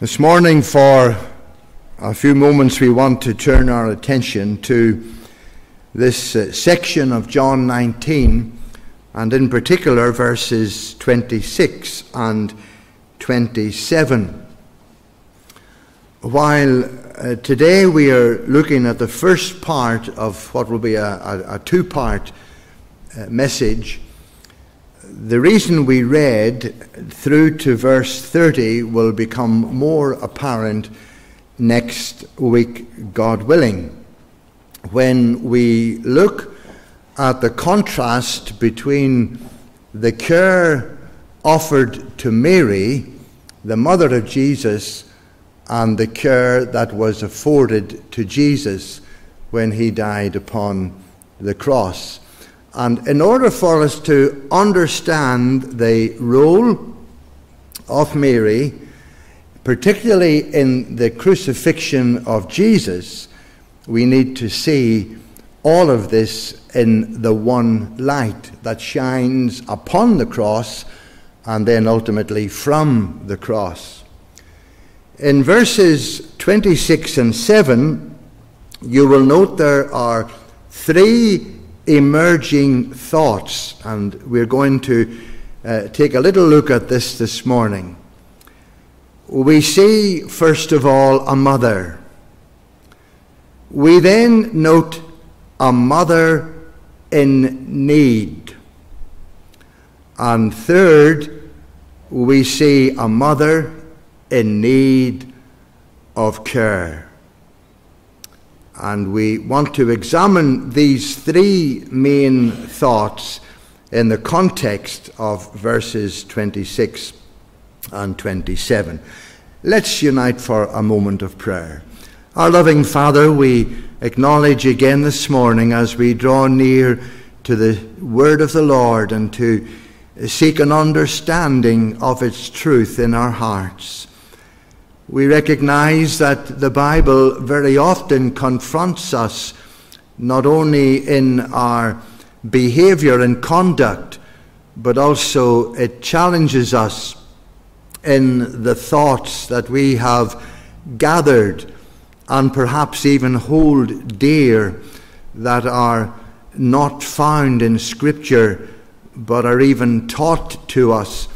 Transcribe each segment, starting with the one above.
This morning, for a few moments, we want to turn our attention to this uh, section of John 19, and in particular, verses 26 and 27. While uh, today we are looking at the first part of what will be a, a, a two part uh, message, the reason we read through to verse 30 will become more apparent next week, God willing. When we look at the contrast between the care offered to Mary, the mother of Jesus, and the care that was afforded to Jesus when he died upon the cross. And in order for us to understand the role of Mary, particularly in the crucifixion of Jesus, we need to see all of this in the one light that shines upon the cross and then ultimately from the cross. In verses 26 and 7, you will note there are three emerging thoughts, and we're going to uh, take a little look at this this morning. We see, first of all, a mother. We then note a mother in need. And third, we see a mother in need of care. And we want to examine these three main thoughts in the context of verses 26 and 27. Let's unite for a moment of prayer. Our loving Father, we acknowledge again this morning as we draw near to the word of the Lord and to seek an understanding of its truth in our hearts. We recognize that the Bible very often confronts us not only in our behavior and conduct, but also it challenges us in the thoughts that we have gathered and perhaps even hold dear that are not found in Scripture but are even taught to us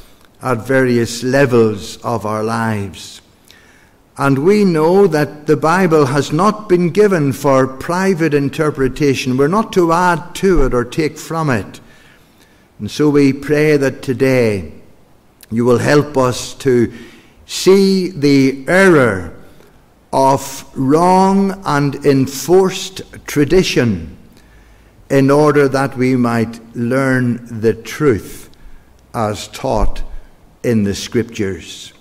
at various levels of our lives. And we know that the Bible has not been given for private interpretation. We're not to add to it or take from it. And so we pray that today you will help us to see the error of wrong and enforced tradition in order that we might learn the truth as taught in the Scriptures.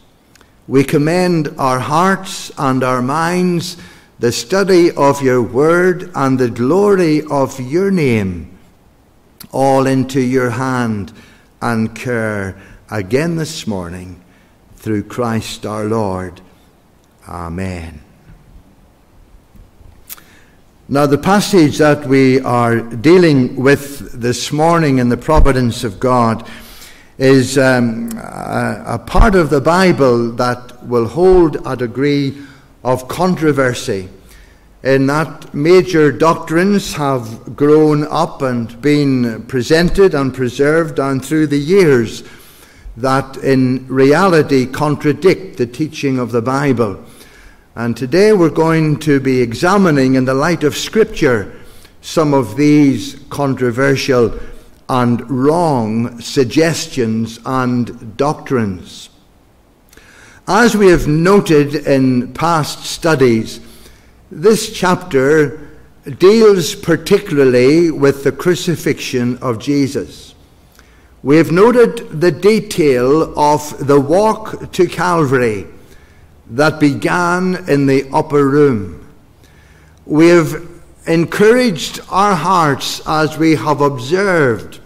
We commend our hearts and our minds, the study of your word and the glory of your name, all into your hand and care again this morning through Christ our Lord. Amen. Now, the passage that we are dealing with this morning in the providence of God is um, a, a part of the Bible that will hold a degree of controversy in that major doctrines have grown up and been presented and preserved down through the years that in reality contradict the teaching of the Bible. And today we're going to be examining, in the light of Scripture, some of these controversial and wrong suggestions and doctrines. As we have noted in past studies, this chapter deals particularly with the crucifixion of Jesus. We have noted the detail of the walk to Calvary that began in the upper room. We have encouraged our hearts as we have observed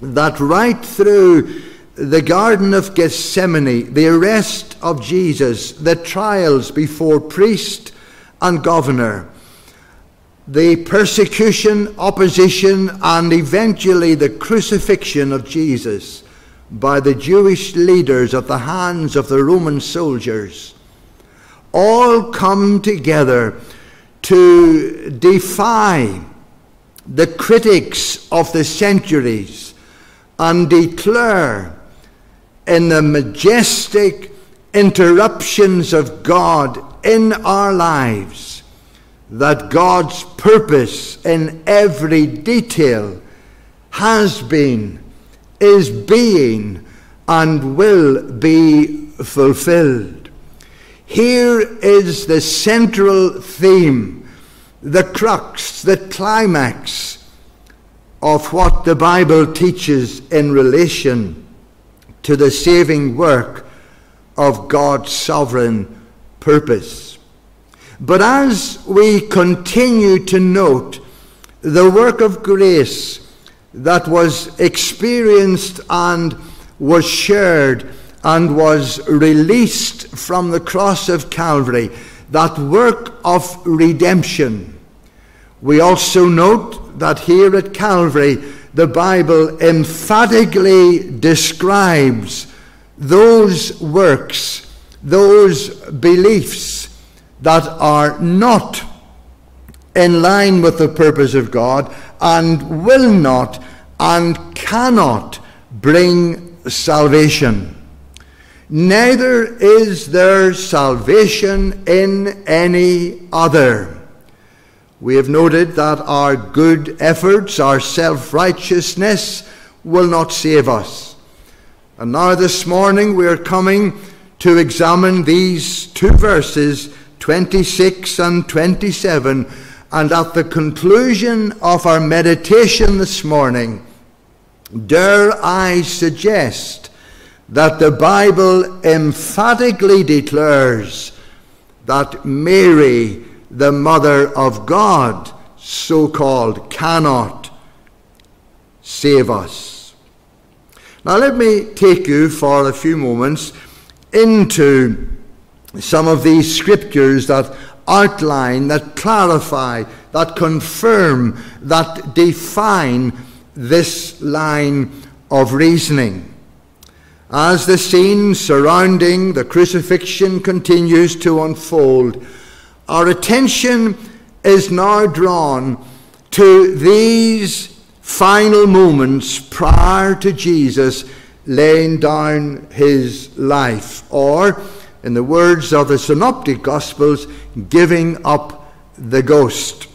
that right through the Garden of Gethsemane, the arrest of Jesus, the trials before priest and governor, the persecution, opposition, and eventually the crucifixion of Jesus by the Jewish leaders at the hands of the Roman soldiers, all come together to defy the critics of the centuries and declare in the majestic interruptions of God in our lives that God's purpose in every detail has been, is being, and will be fulfilled. Here is the central theme, the crux, the climax of what the Bible teaches in relation to the saving work of God's sovereign purpose. But as we continue to note the work of grace that was experienced and was shared and was released from the cross of Calvary, that work of redemption. We also note that here at Calvary, the Bible emphatically describes those works, those beliefs that are not in line with the purpose of God and will not and cannot bring salvation. Neither is there salvation in any other. We have noted that our good efforts, our self righteousness, will not save us. And now this morning we are coming to examine these two verses, 26 and 27. And at the conclusion of our meditation this morning, dare I suggest that the Bible emphatically declares that Mary, the Mother of God, so called, cannot save us. Now, let me take you for a few moments into some of these scriptures that outline, that clarify, that confirm, that define this line of reasoning. As the scene surrounding the crucifixion continues to unfold, our attention is now drawn to these final moments prior to Jesus laying down his life, or, in the words of the Synoptic Gospels, giving up the ghost.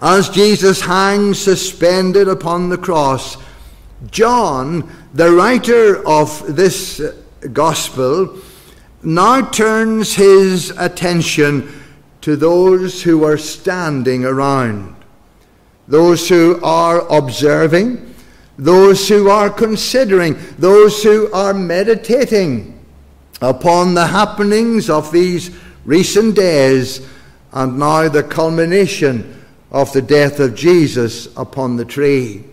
As Jesus hangs suspended upon the cross, John, the writer of this gospel, now turns his attention to those who are standing around, those who are observing, those who are considering, those who are meditating upon the happenings of these recent days and now the culmination of the death of Jesus upon the tree.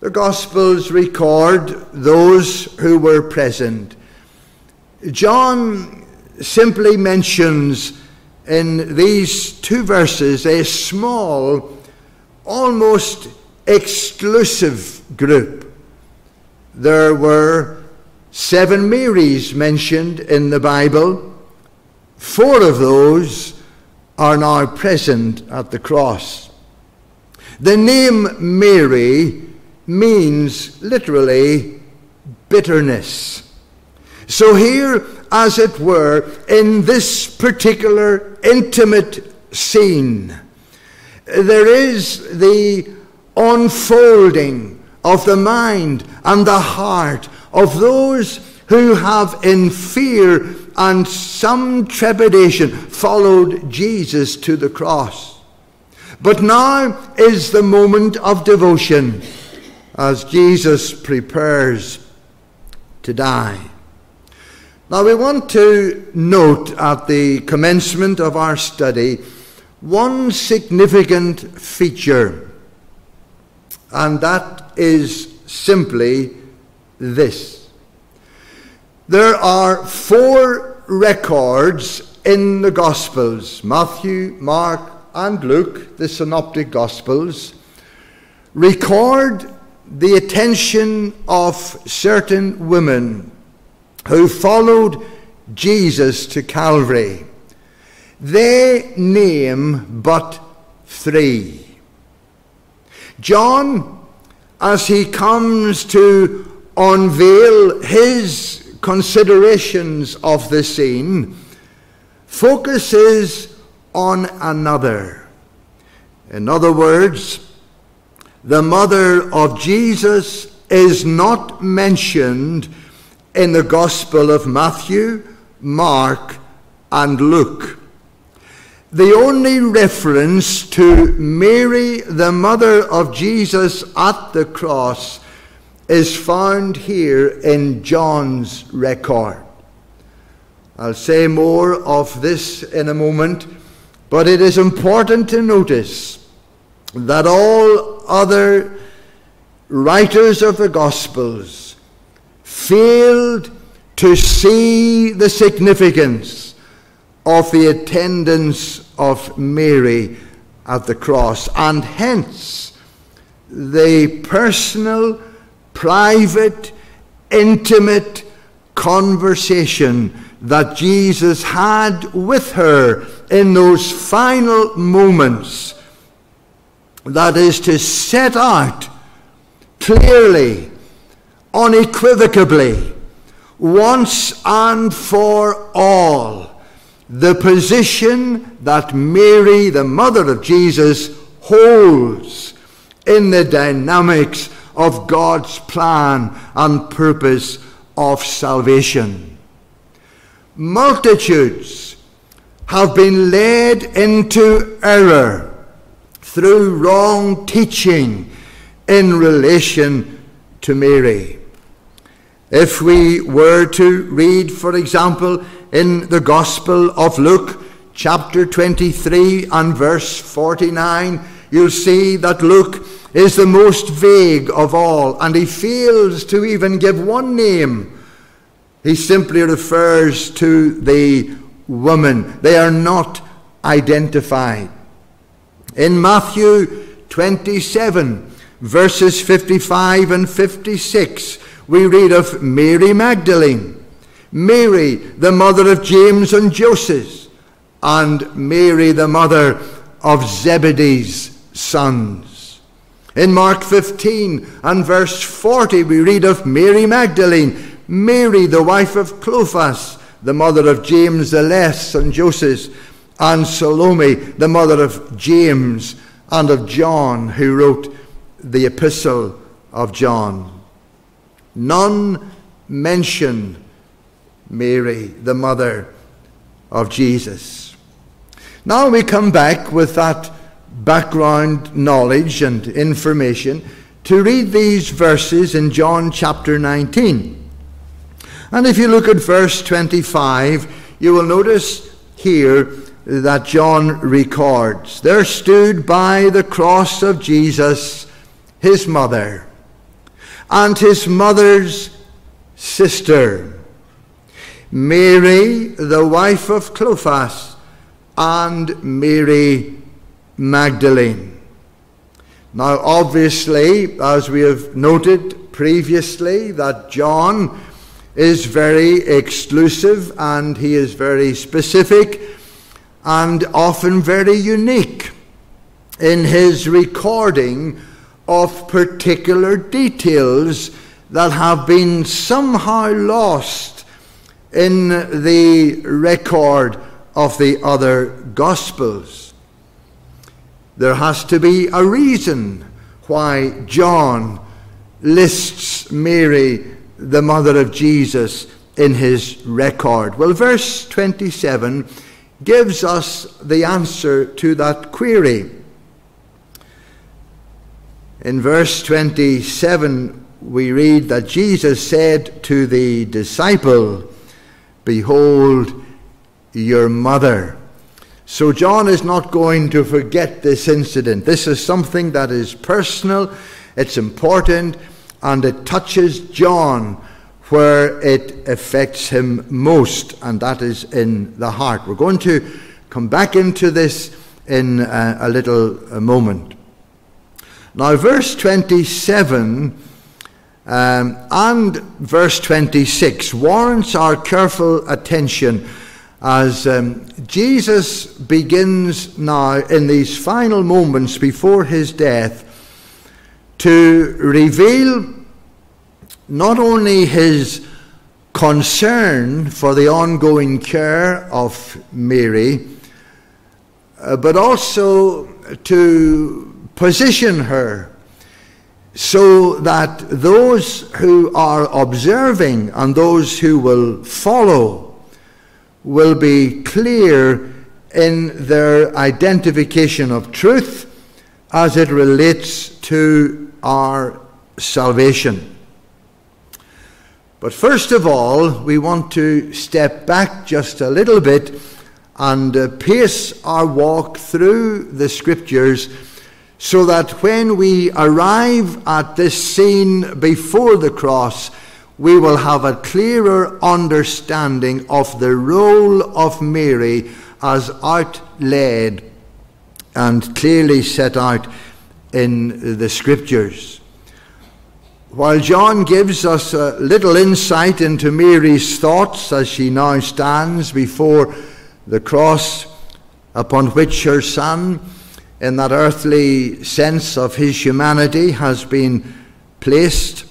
The Gospels record those who were present. John simply mentions in these two verses a small, almost exclusive group. There were seven Marys mentioned in the Bible. Four of those are now present at the cross. The name Mary means literally bitterness. So, here, as it were, in this particular intimate scene, there is the unfolding of the mind and the heart of those who have, in fear and some trepidation, followed Jesus to the cross. But now is the moment of devotion as Jesus prepares to die. Now, we want to note at the commencement of our study one significant feature, and that is simply this. There are four records in the Gospels Matthew, Mark, and Luke, the Synoptic Gospels, record the attention of certain women who followed Jesus to Calvary. They name but three. John, as he comes to unveil his considerations of the scene, focuses on another. In other words, the mother of Jesus is not mentioned in the Gospel of Matthew, Mark, and Luke. The only reference to Mary, the mother of Jesus at the cross, is found here in John's record. I'll say more of this in a moment, but it is important to notice that all other writers of the Gospels failed to see the significance of the attendance of Mary at the cross, and hence the personal, private, intimate conversation that Jesus had with her in those final moments. That is to set out clearly, unequivocally, once and for all, the position that Mary, the mother of Jesus, holds in the dynamics of God's plan and purpose of salvation. Multitudes have been led into error through wrong teaching in relation to Mary. If we were to read, for example, in the Gospel of Luke, chapter 23 and verse 49, you'll see that Luke is the most vague of all, and he fails to even give one name he simply refers to the woman. They are not identified. In Matthew 27, verses 55 and 56, we read of Mary Magdalene, Mary, the mother of James and Joseph, and Mary, the mother of Zebedee's sons. In Mark 15 and verse 40, we read of Mary Magdalene, Mary, the wife of Clophas, the mother of James the Less and Joseph, and Salome, the mother of James and of John, who wrote the epistle of John. None mention Mary, the mother of Jesus. Now we come back with that background knowledge and information to read these verses in John chapter 19. And if you look at verse 25, you will notice here that John records there stood by the cross of Jesus his mother and his mother's sister, Mary, the wife of Clophas, and Mary Magdalene. Now, obviously, as we have noted previously, that John is very exclusive and he is very specific and often very unique in his recording of particular details that have been somehow lost in the record of the other Gospels. There has to be a reason why John lists Mary the mother of Jesus in his record? Well, verse 27 gives us the answer to that query. In verse 27, we read that Jesus said to the disciple, Behold your mother. So John is not going to forget this incident. This is something that is personal, it's important, and it touches John where it affects him most, and that is in the heart. We're going to come back into this in a, a little a moment. Now, verse 27 Um, and verse 26 warrants our careful attention as um, Jesus begins now in these final moments before his death to reveal not only his concern for the ongoing care of Mary, uh, but also to position her so that those who are observing and those who will follow will be clear in their identification of truth as it relates to our salvation. But first of all, we want to step back just a little bit and uh, pace our walk through the scriptures so that when we arrive at this scene before the cross, we will have a clearer understanding of the role of Mary as outled and clearly set out in the scriptures. While John gives us a little insight into Mary's thoughts as she now stands before the cross upon which her son in that earthly sense of his humanity has been placed.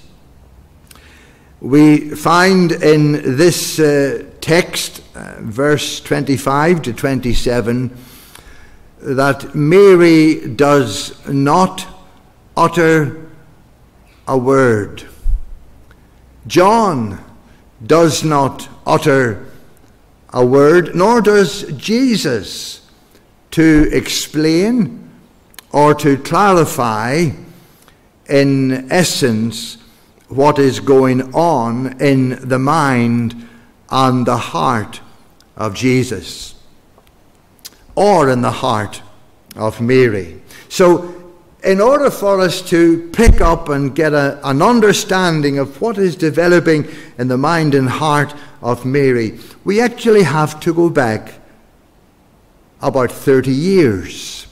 We find in this uh, text, uh, verse 25 to 27, that Mary does not utter a word. John does not utter a word, nor does Jesus to explain or to clarify, in essence, what is going on in the mind and the heart of Jesus, or in the heart of Mary. So, in order for us to pick up and get a, an understanding of what is developing in the mind and heart of Mary, we actually have to go back about 30 years.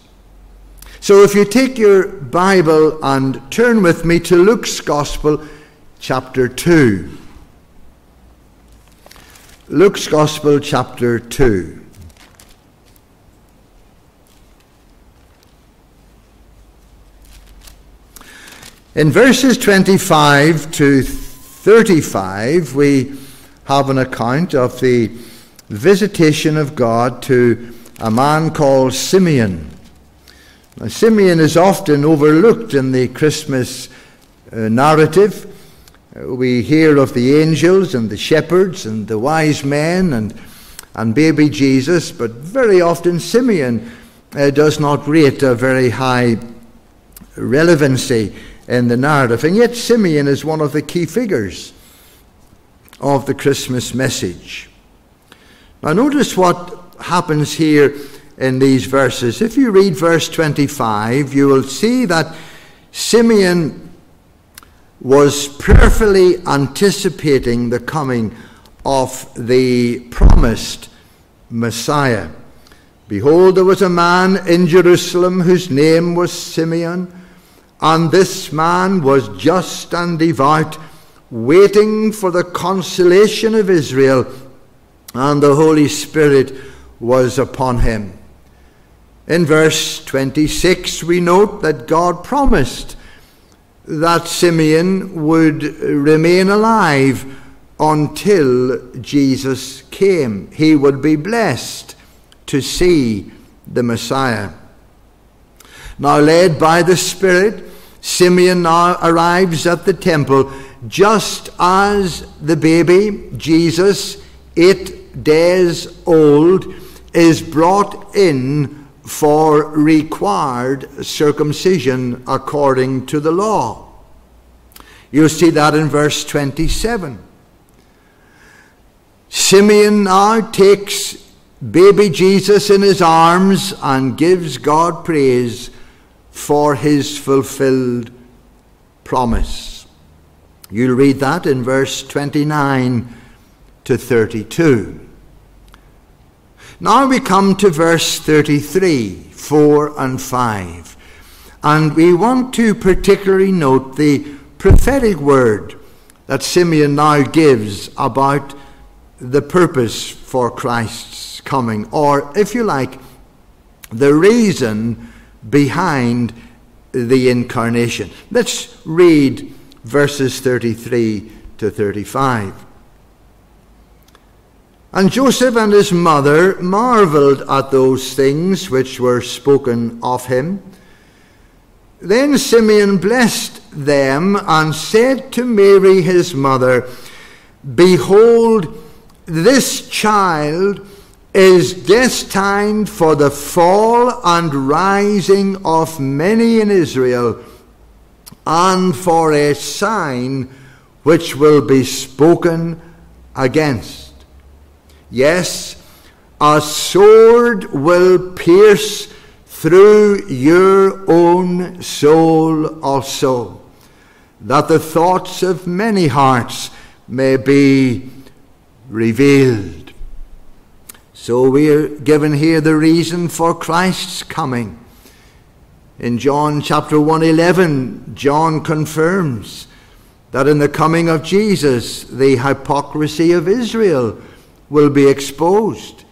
So if you take your Bible and turn with me to Luke's Gospel, chapter 2. Luke's Gospel, chapter 2. In verses 25 to 35, we have an account of the visitation of God to a man called Simeon. Now, Simeon is often overlooked in the Christmas uh, narrative. Uh, we hear of the angels and the shepherds and the wise men and, and baby Jesus, but very often Simeon uh, does not rate a very high relevancy in the narrative. And yet, Simeon is one of the key figures of the Christmas message. Now, notice what happens here in these verses. If you read verse 25, you will see that Simeon was prayerfully anticipating the coming of the promised Messiah. Behold, there was a man in Jerusalem whose name was Simeon, and this man was just and devout, waiting for the consolation of Israel, and the Holy Spirit was upon him. In verse 26, we note that God promised that Simeon would remain alive until Jesus came. He would be blessed to see the Messiah. Now, led by the Spirit, Simeon now arrives at the temple just as the baby, Jesus, eight days old, is brought in for required circumcision according to the law. You see that in verse 27. Simeon now takes baby Jesus in his arms and gives God praise for his fulfilled promise. You'll read that in verse 29 to 32. Now we come to verse 33, 4 and 5. And we want to particularly note the prophetic word that Simeon now gives about the purpose for Christ's coming, or if you like, the reason behind the incarnation. Let's read verses 33 to 35. And Joseph and his mother marveled at those things which were spoken of him. Then Simeon blessed them and said to Mary his mother, Behold, this child is destined for the fall and rising of many in Israel, and for a sign which will be spoken against. Yes, a sword will pierce through your own soul also, that the thoughts of many hearts may be revealed. So we are given here the reason for Christ's coming. In John chapter 1:11, John confirms that in the coming of Jesus, the hypocrisy of Israel will be exposed.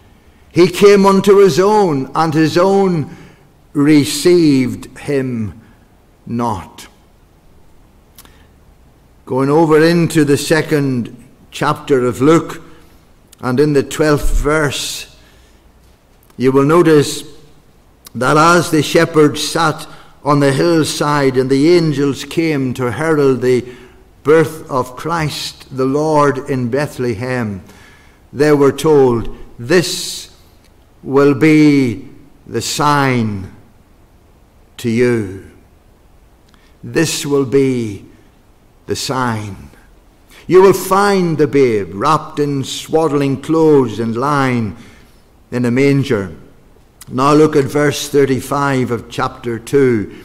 He came unto his own, and his own received him not. Going over into the second chapter of Luke, and in the 12th verse, you will notice that as the shepherds sat on the hillside and the angels came to herald the birth of Christ the Lord in Bethlehem, they were told, This will be the sign to you. This will be the sign. You will find the babe wrapped in swaddling clothes and lying in a manger. Now look at verse 35 of chapter 2.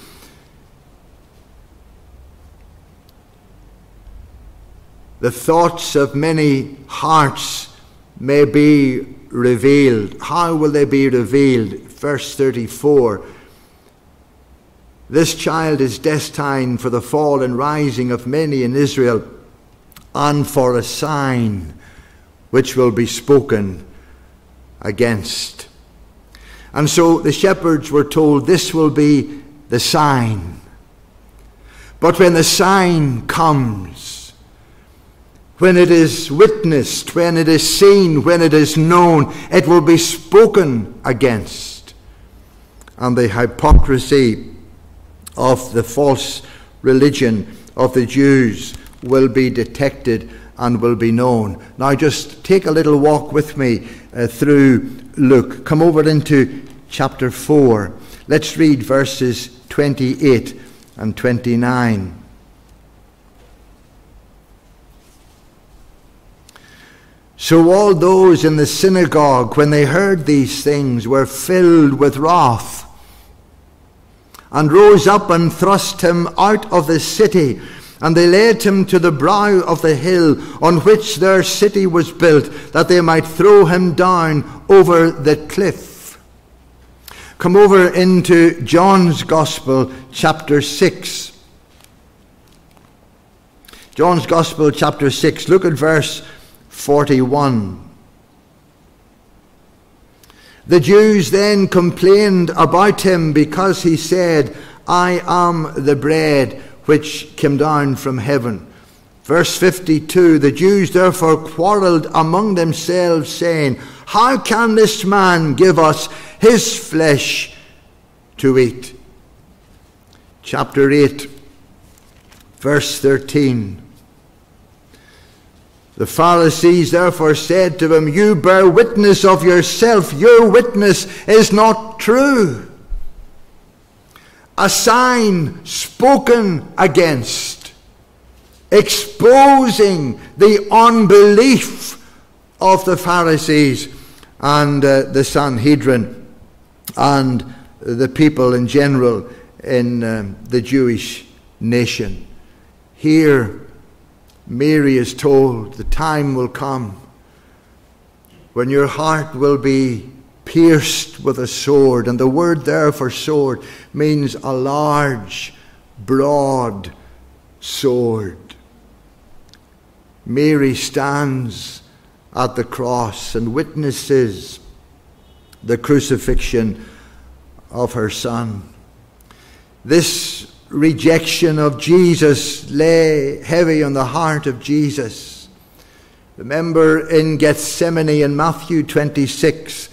The thoughts of many hearts may be revealed. How will they be revealed? Verse 34 This child is destined for the fall and rising of many in Israel and for a sign which will be spoken against. And so the shepherds were told this will be the sign. But when the sign comes, when it is witnessed, when it is seen, when it is known, it will be spoken against. And the hypocrisy of the false religion of the Jews will be detected and will be known. Now, just take a little walk with me uh, through Luke. Come over into chapter 4. Let's read verses 28 and 29. So all those in the synagogue, when they heard these things, were filled with wrath and rose up and thrust him out of the city and they led him to the brow of the hill on which their city was built, that they might throw him down over the cliff. Come over into John's Gospel, chapter 6. John's Gospel, chapter 6. Look at verse 41. The Jews then complained about him because he said, I am the bread which came down from heaven. Verse 52 The Jews therefore quarreled among themselves, saying, How can this man give us his flesh to eat? Chapter 8, verse 13. The Pharisees therefore said to him, You bear witness of yourself, your witness is not true a sign spoken against, exposing the unbelief of the Pharisees and uh, the Sanhedrin and the people in general in um, the Jewish nation. Here, Mary is told the time will come when your heart will be pierced with a sword. And the word there for sword means a large, broad sword. Mary stands at the cross and witnesses the crucifixion of her son. This rejection of Jesus lay heavy on the heart of Jesus. Remember in Gethsemane in Matthew 26,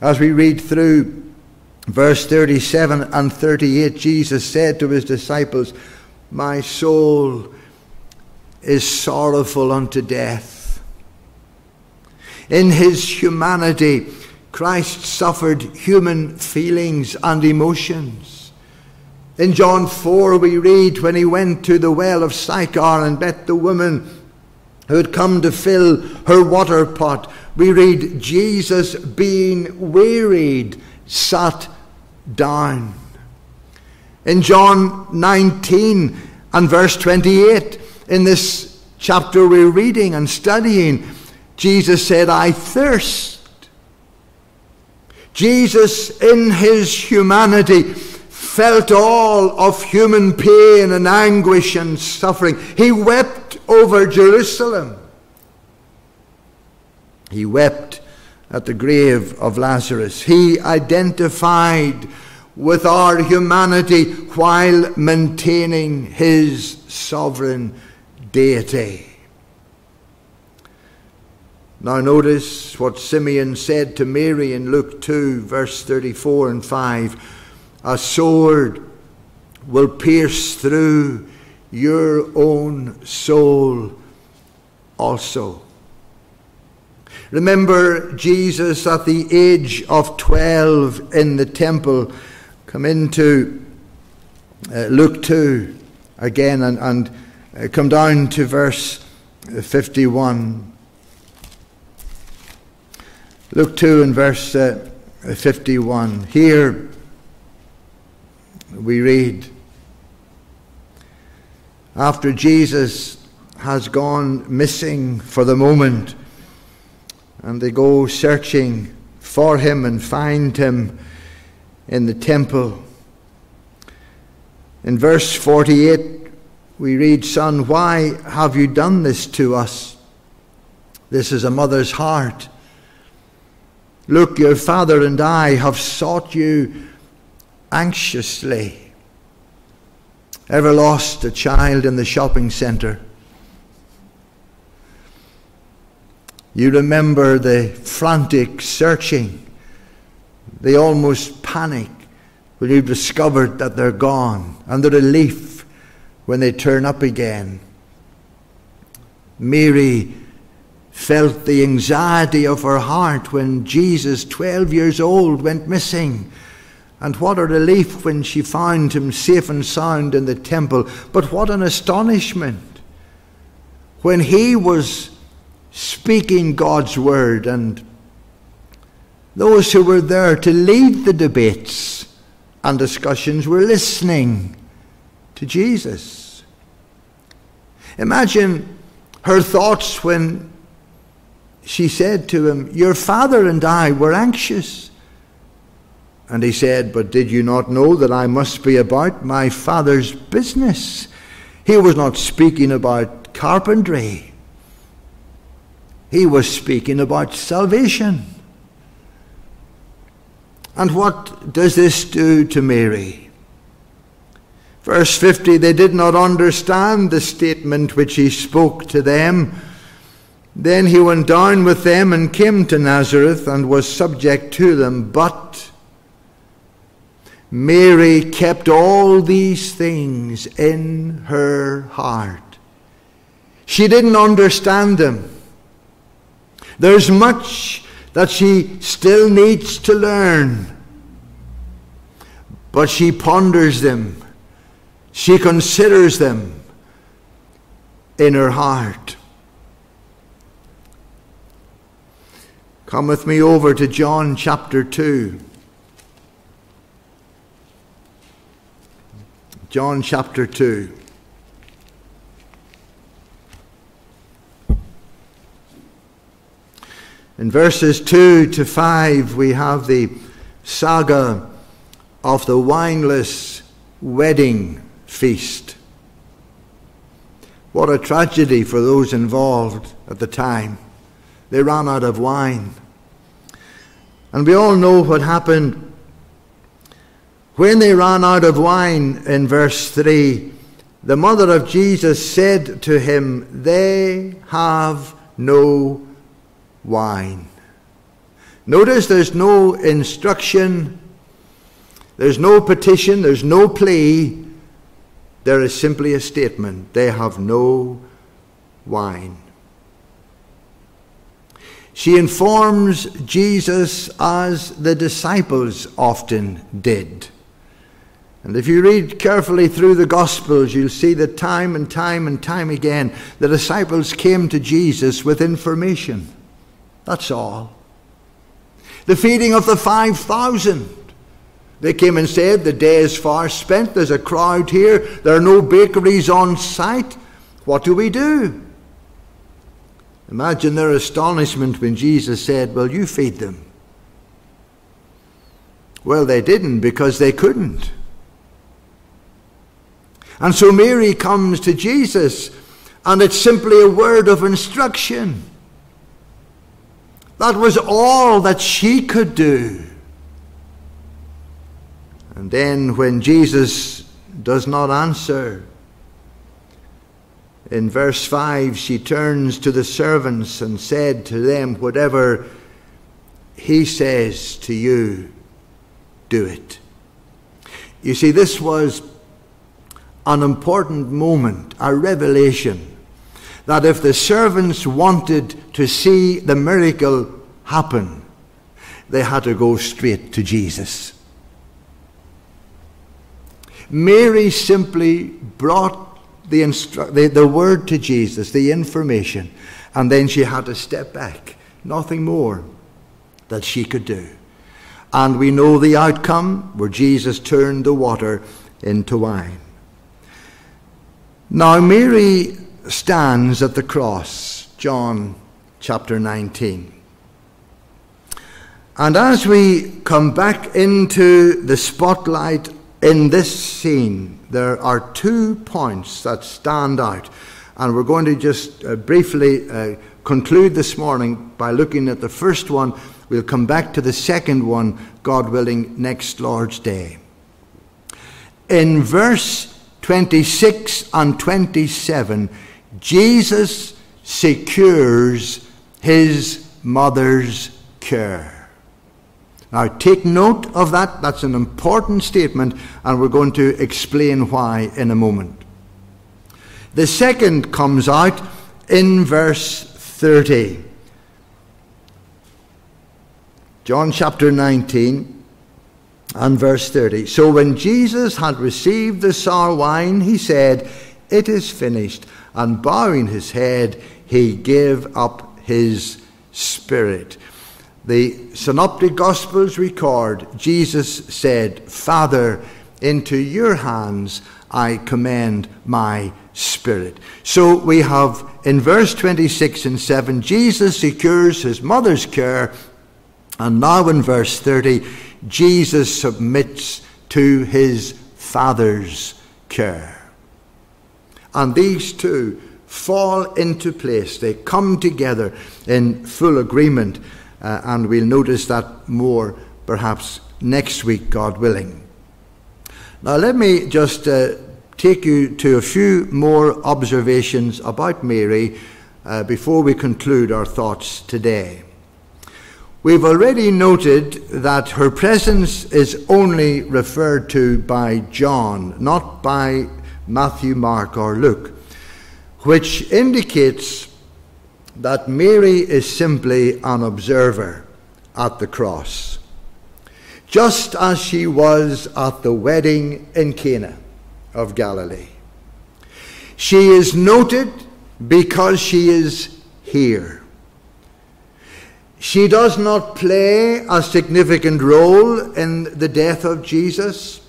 as we read through verse 37 and 38, Jesus said to his disciples, My soul is sorrowful unto death. In his humanity, Christ suffered human feelings and emotions. In John 4, we read when he went to the well of Sychar and met the woman who had come to fill her water pot, we read Jesus, being wearied, sat down. In John 19 and verse 28, in this chapter we're reading and studying, Jesus said, I thirst. Jesus, in his humanity, felt all of human pain and anguish and suffering. He wept over Jerusalem. He wept at the grave of Lazarus. He identified with our humanity while maintaining his sovereign deity. Now, notice what Simeon said to Mary in Luke 2, verse 34 and 5 A sword will pierce through your own soul also. Remember Jesus at the age of 12 in the temple. Come into uh, Luke 2 again and, and uh, come down to verse 51. Luke 2 and verse uh, 51. Here we read, after Jesus has gone missing for the moment, and they go searching for him and find him in the temple. In verse 48, we read, Son, why have you done this to us? This is a mother's heart. Look, your father and I have sought you anxiously. Ever lost a child in the shopping centre? You remember the frantic searching, the almost panic when you've discovered that they're gone, and the relief when they turn up again. Mary felt the anxiety of her heart when Jesus, 12 years old, went missing. And what a relief when she found him safe and sound in the temple. But what an astonishment when he was speaking God's word and those who were there to lead the debates and discussions were listening to Jesus. Imagine her thoughts when she said to him, Your father and I were anxious. And he said, But did you not know that I must be about my father's business? He was not speaking about carpentry, he was speaking about salvation. And what does this do to Mary? Verse 50 They did not understand the statement which he spoke to them. Then he went down with them and came to Nazareth and was subject to them. But Mary kept all these things in her heart. She didn't understand them. There's much that she still needs to learn. But she ponders them. She considers them in her heart. Come with me over to John chapter 2. John chapter 2. In verses 2 to 5, we have the saga of the wineless wedding feast. What a tragedy for those involved at the time. They ran out of wine. And we all know what happened when they ran out of wine in verse 3. The mother of Jesus said to him, They have no wine. Notice there's no instruction, there's no petition, there's no plea. There is simply a statement they have no wine. She informs Jesus as the disciples often did. And if you read carefully through the Gospels, you'll see that time and time and time again the disciples came to Jesus with information. That's all. The feeding of the 5,000. They came and said, The day is far spent, there's a crowd here, there are no bakeries on site. What do we do? Imagine their astonishment when Jesus said, Well, you feed them. Well, they didn't because they couldn't. And so Mary comes to Jesus, and it's simply a word of instruction. That was all that she could do. And then, when Jesus does not answer, in verse 5, she turns to the servants and said to them, Whatever he says to you, do it. You see, this was an important moment, a revelation, that if the servants wanted to see the miracle happen, they had to go straight to Jesus. Mary simply brought the, instru- the, the word to Jesus, the information, and then she had to step back. Nothing more that she could do. And we know the outcome where Jesus turned the water into wine. Now, Mary stands at the cross, John chapter 19. And as we come back into the spotlight in this scene, there are two points that stand out. And we're going to just uh, briefly uh, conclude this morning by looking at the first one. We'll come back to the second one, God willing, next Lord's Day. In verse 26 and 27, Jesus secures his mother's care. Now, take note of that. That's an important statement, and we're going to explain why in a moment. The second comes out in verse 30. John chapter 19 and verse 30. So when Jesus had received the sour wine, he said, It is finished. And bowing his head, he gave up his spirit. The Synoptic Gospels record Jesus said, Father, into your hands I commend my spirit. So we have in verse 26 and 7, Jesus secures his mother's care, and now in verse 30, Jesus submits to his Father's care. And these two fall into place, they come together in full agreement. Uh, and we'll notice that more perhaps next week, God willing. Now, let me just uh, take you to a few more observations about Mary uh, before we conclude our thoughts today. We've already noted that her presence is only referred to by John, not by Matthew, Mark, or Luke, which indicates that Mary is simply an observer at the cross, just as she was at the wedding in Cana of Galilee. She is noted because she is here. She does not play a significant role in the death of Jesus.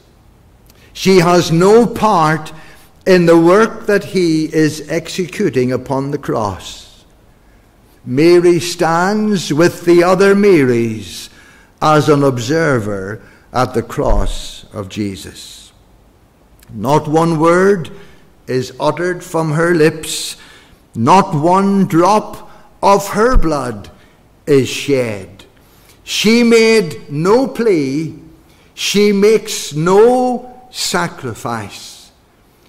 She has no part in the work that he is executing upon the cross. Mary stands with the other Marys as an observer at the cross of Jesus. Not one word, is uttered from her lips, not one drop of her blood is shed. She made no plea, she makes no sacrifice.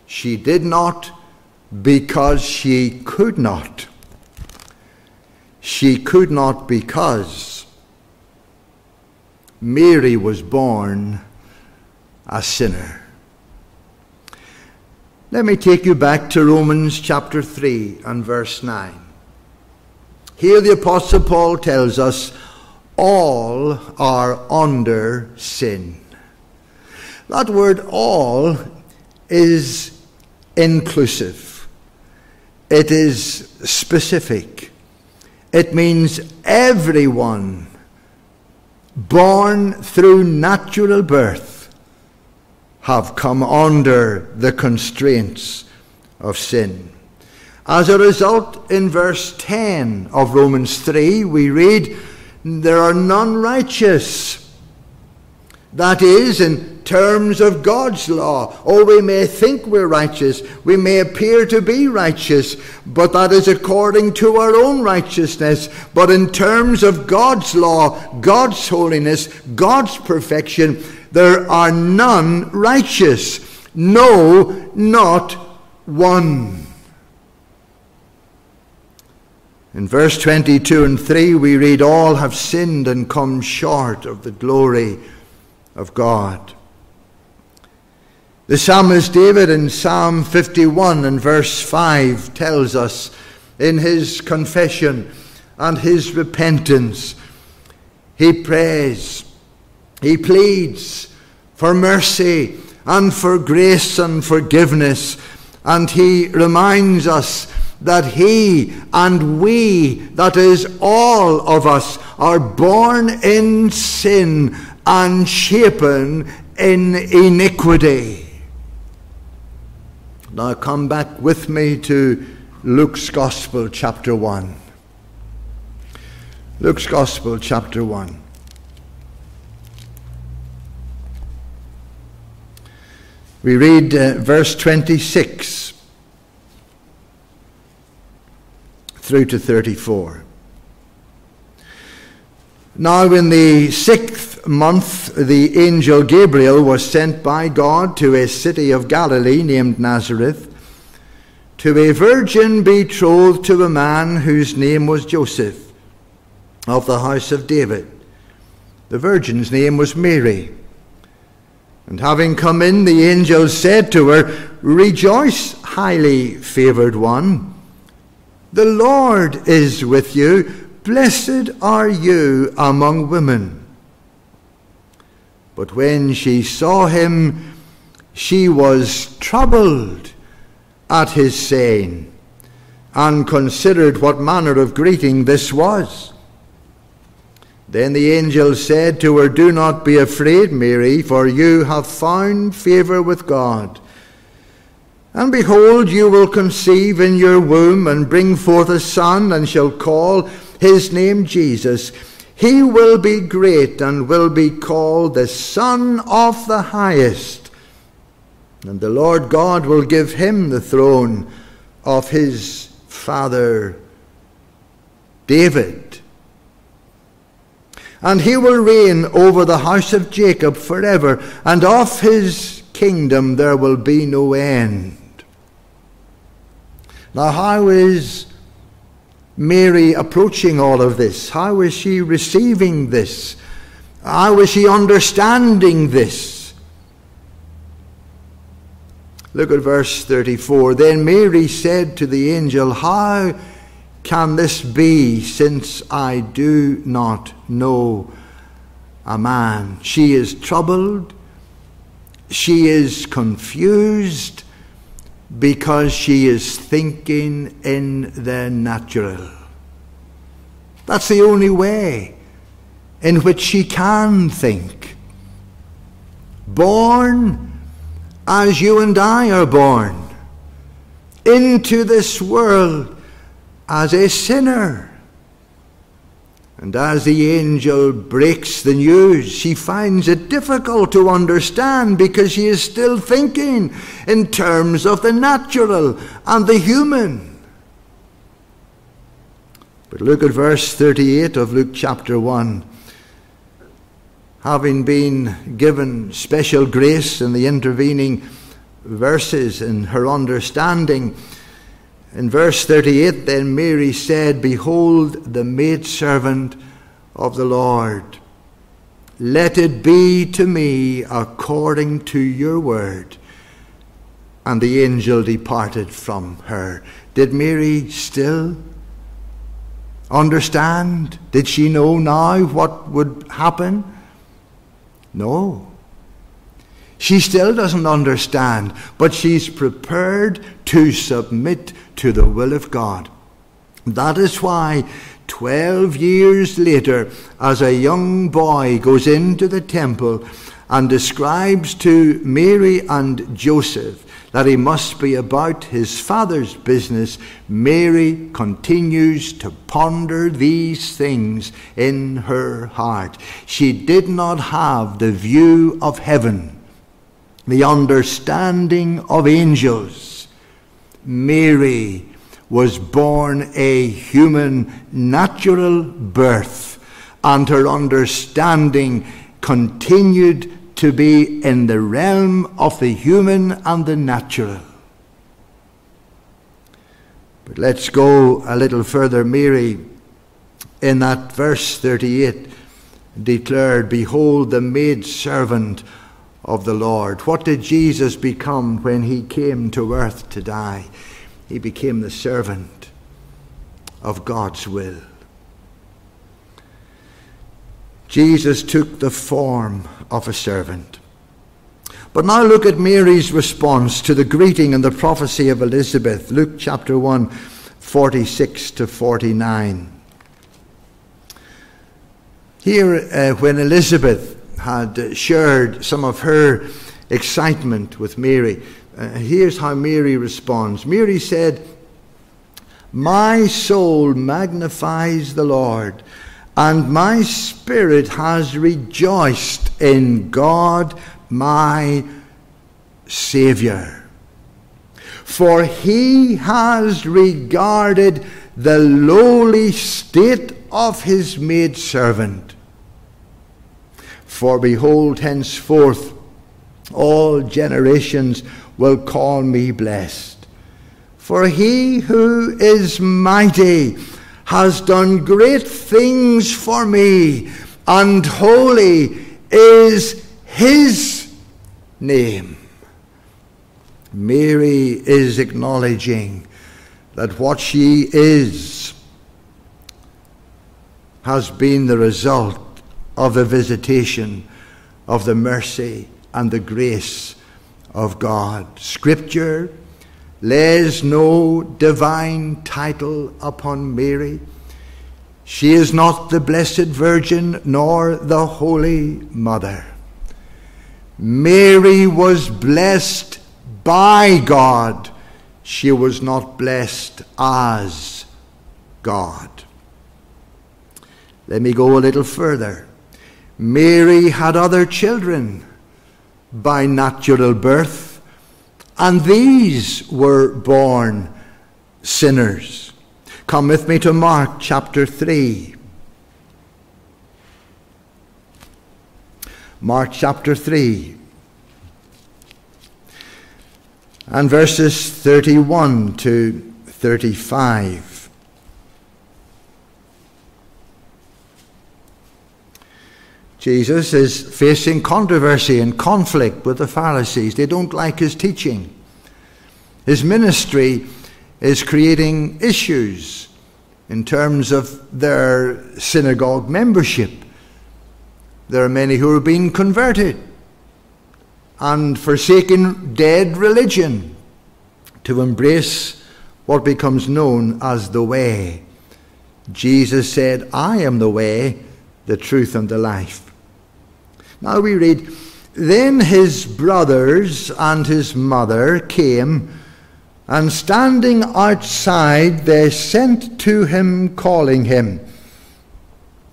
She did not because she could not. She could not because Mary was born a sinner. Let me take you back to Romans chapter 3 and verse 9. Here the Apostle Paul tells us all are under sin. That word all is inclusive, it is specific. It means everyone born through natural birth have come under the constraints of sin. As a result, in verse 10 of Romans 3, we read, There are none righteous. That is, in terms of God's law. Oh, we may think we're righteous, we may appear to be righteous, but that is according to our own righteousness. But in terms of God's law, God's holiness, God's perfection, there are none righteous. No, not one. In verse 22 and 3, we read, All have sinned and come short of the glory of God. The psalmist David in Psalm 51 and verse 5 tells us in his confession and his repentance, he prays, he pleads for mercy and for grace and forgiveness, and he reminds us that he and we, that is, all of us, are born in sin and shapen in iniquity. Now come back with me to Luke's Gospel, chapter 1. Luke's Gospel, chapter 1. We read uh, verse 26. Through to 34. Now, in the sixth month, the angel Gabriel was sent by God to a city of Galilee named Nazareth to a virgin betrothed to a man whose name was Joseph of the house of David. The virgin's name was Mary. And having come in, the angel said to her, Rejoice, highly favored one. The Lord is with you. Blessed are you among women. But when she saw him, she was troubled at his saying, and considered what manner of greeting this was. Then the angel said to her, Do not be afraid, Mary, for you have found favor with God. And behold, you will conceive in your womb and bring forth a son, and shall call his name Jesus. He will be great and will be called the Son of the Highest. And the Lord God will give him the throne of his father David. And he will reign over the house of Jacob forever, and of his kingdom there will be no end. Now, how is Mary approaching all of this? How is she receiving this? How is she understanding this? Look at verse 34. Then Mary said to the angel, How can this be since I do not know a man? She is troubled. She is confused because she is thinking in the natural. That's the only way in which she can think. Born as you and I are born into this world as a sinner. And as the angel breaks the news, she finds it difficult to understand because she is still thinking in terms of the natural and the human. But look at verse 38 of Luke chapter 1. Having been given special grace in the intervening verses in her understanding, in verse 38, then Mary said, Behold, the maidservant of the Lord. Let it be to me according to your word. And the angel departed from her. Did Mary still understand? Did she know now what would happen? No. She still doesn't understand, but she's prepared to submit to the will of God. That is why 12 years later, as a young boy goes into the temple and describes to Mary and Joseph that he must be about his father's business, Mary continues to ponder these things in her heart. She did not have the view of heaven the understanding of angels. Mary was born a human natural birth, and her understanding continued to be in the realm of the human and the natural. But let's go a little further. Mary, in that verse 38, declared, Behold, the maid servant of the Lord. What did Jesus become when he came to earth to die? He became the servant of God's will. Jesus took the form of a servant. But now look at Mary's response to the greeting and the prophecy of Elizabeth. Luke chapter 1, 46 to 49. Here, uh, when Elizabeth had shared some of her excitement with Mary. Uh, here's how Mary responds Mary said, My soul magnifies the Lord, and my spirit has rejoiced in God my Saviour. For he has regarded the lowly state of his maidservant. For behold, henceforth all generations will call me blessed. For he who is mighty has done great things for me, and holy is his name. Mary is acknowledging that what she is has been the result of the visitation of the mercy and the grace of God. Scripture lays no divine title upon Mary. She is not the Blessed Virgin nor the Holy Mother. Mary was blessed by God. She was not blessed as God. Let me go a little further. Mary had other children by natural birth, and these were born sinners. Come with me to Mark chapter 3. Mark chapter 3 and verses 31 to 35. Jesus is facing controversy and conflict with the Pharisees. They don't like his teaching. His ministry is creating issues in terms of their synagogue membership. There are many who are being converted and forsaking dead religion to embrace what becomes known as the way. Jesus said, I am the way, the truth, and the life. Now we read, Then his brothers and his mother came, and standing outside, they sent to him, calling him.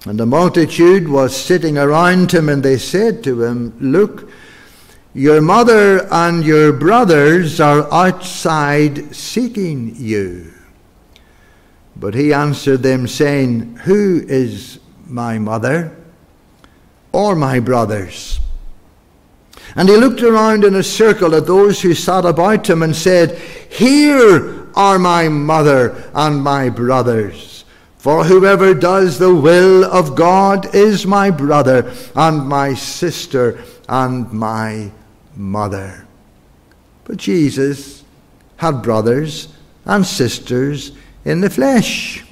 And the multitude was sitting around him, and they said to him, Look, your mother and your brothers are outside seeking you. But he answered them, saying, Who is my mother or my brothers? And he looked around in a circle at those who sat about him and said, Here are my mother and my brothers. For whoever does the will of God is my brother and my sister and my mother. But Jesus had brothers and sisters in the flesh,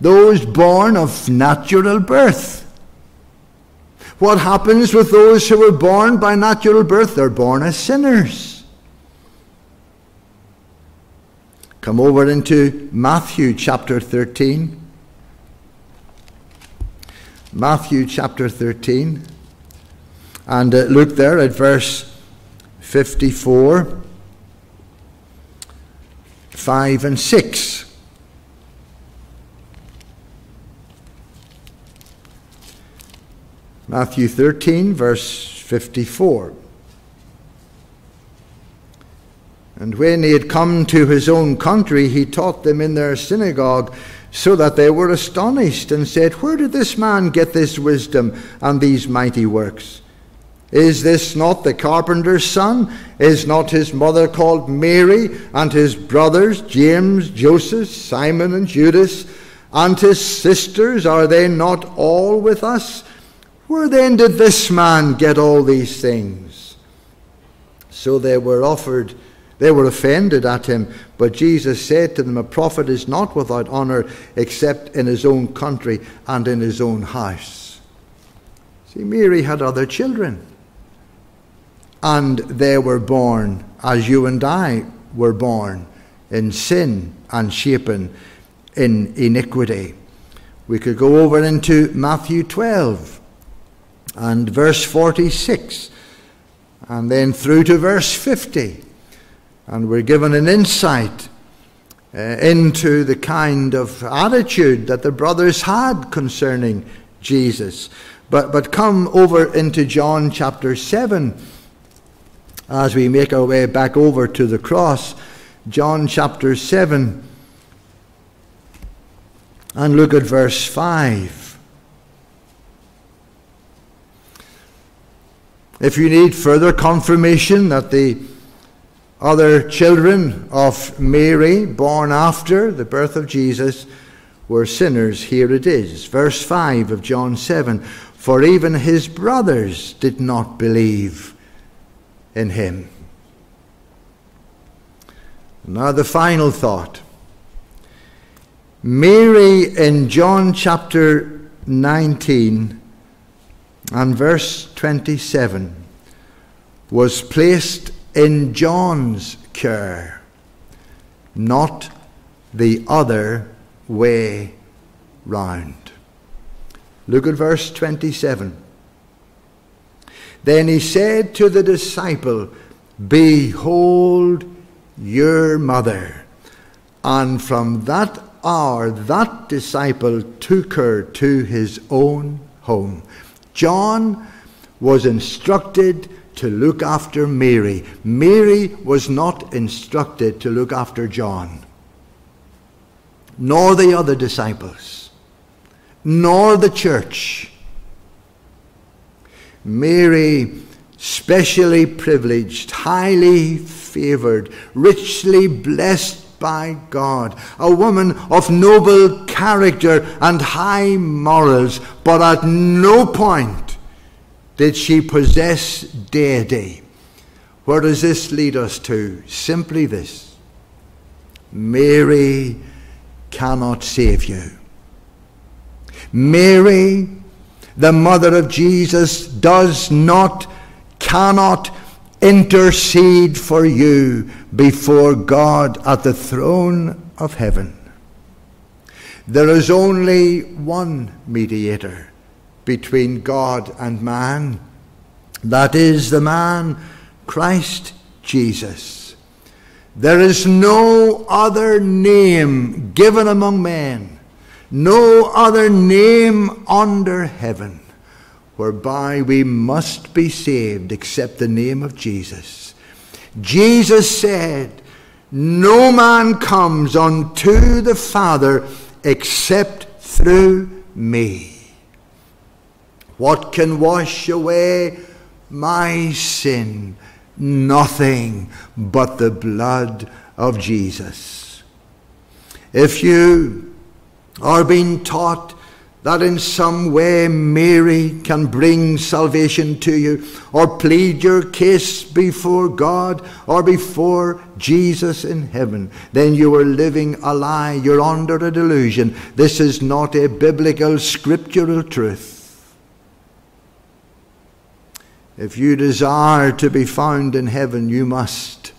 those born of natural birth. What happens with those who are born by natural birth? They're born as sinners. Come over into Matthew chapter 13. Matthew chapter 13. And uh, look there at verse 54, 5 and 6. Matthew 13, verse 54. And when he had come to his own country, he taught them in their synagogue, so that they were astonished and said, Where did this man get this wisdom and these mighty works? Is this not the carpenter's son? Is not his mother called Mary, and his brothers James, Joseph, Simon, and Judas? And his sisters, are they not all with us? Where then did this man get all these things? So they were offered, they were offended at him. But Jesus said to them, A prophet is not without honour except in his own country and in his own house. See, Mary had other children and they were born as you and I were born in sin and shapen in iniquity. We could go over into Matthew 12 and verse 46 and then through to verse 50. And we're given an insight uh, into the kind of attitude that the brothers had concerning Jesus. But, but come over into John chapter 7 as we make our way back over to the cross, John chapter 7, and look at verse 5. If you need further confirmation that the other children of Mary, born after the birth of Jesus, were sinners, here it is. Verse 5 of John 7 For even his brothers did not believe in him. Now, the final thought. Mary in John chapter 19 and verse 27 was placed in John's care, not the other way round. Look at verse 27. Then he said to the disciple, Behold your mother. And from that hour, that disciple took her to his own home. John was instructed to look after Mary. Mary was not instructed to look after John, nor the other disciples, nor the church. Mary, specially privileged, highly favored, richly blessed by God, a woman of noble character and high morals, but at no point did she possess deity. Where does this lead us to? Simply this Mary cannot save you. Mary the mother of Jesus, does not, cannot intercede for you before God at the throne of heaven. There is only one mediator between God and man. That is the man, Christ Jesus. There is no other name given among men no other name under heaven whereby we must be saved except the name of Jesus. Jesus said, No man comes unto the Father except through me. What can wash away my sin? Nothing but the blood of Jesus. If you are being taught that in some way Mary can bring salvation to you, or plead your case before God or before Jesus in heaven, then you are living a lie. You're under a delusion. This is not a biblical, scriptural truth. If you desire to be found in heaven, you must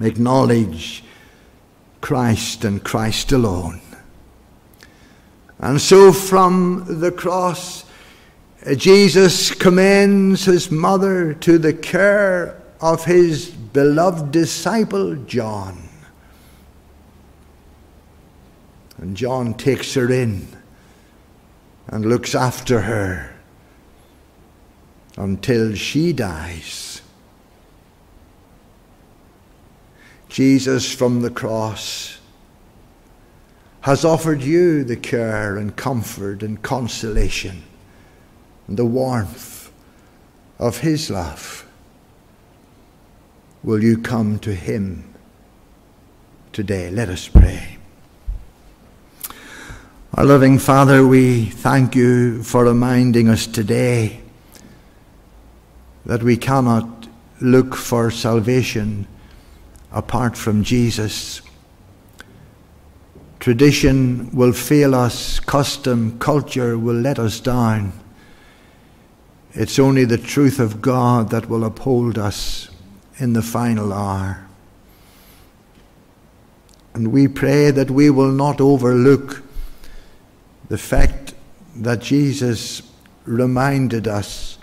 acknowledge Christ and Christ alone. And so from the cross, uh, Jesus commends his mother to the care of his beloved disciple John. And John takes her in and looks after her until she dies. Jesus from the cross has offered you the care and comfort and consolation and the warmth of His love. Will you come to Him today? Let us pray. Our loving Father, we thank you for reminding us today that we cannot look for salvation apart from Jesus. Tradition will fail us, custom, culture will let us down. It's only the truth of God that will uphold us in the final hour. And we pray that we will not overlook the fact that Jesus reminded us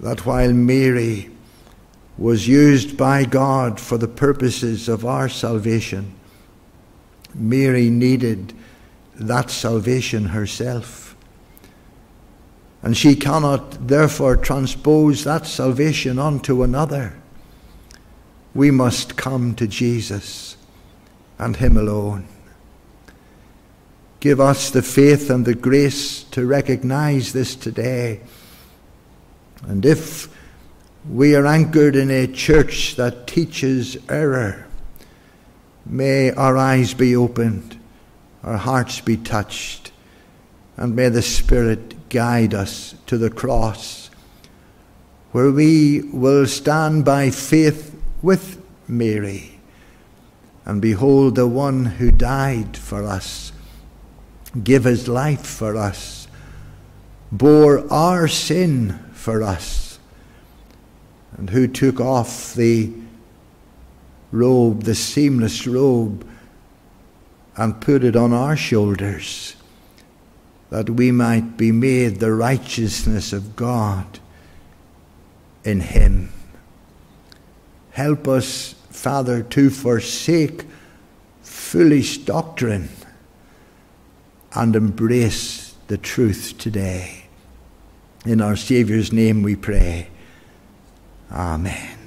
that while Mary was used by God for the purposes of our salvation, Mary needed that salvation herself. And she cannot therefore transpose that salvation onto another. We must come to Jesus and Him alone. Give us the faith and the grace to recognize this today. And if we are anchored in a church that teaches error, May our eyes be opened, our hearts be touched, and may the Spirit guide us to the cross, where we will stand by faith with Mary and behold the one who died for us, give his life for us, bore our sin for us, and who took off the robe, the seamless robe, and put it on our shoulders, that we might be made the righteousness of God in Him. Help us, Father, to forsake foolish doctrine and embrace the truth today. In our Saviour's name we pray. Amen.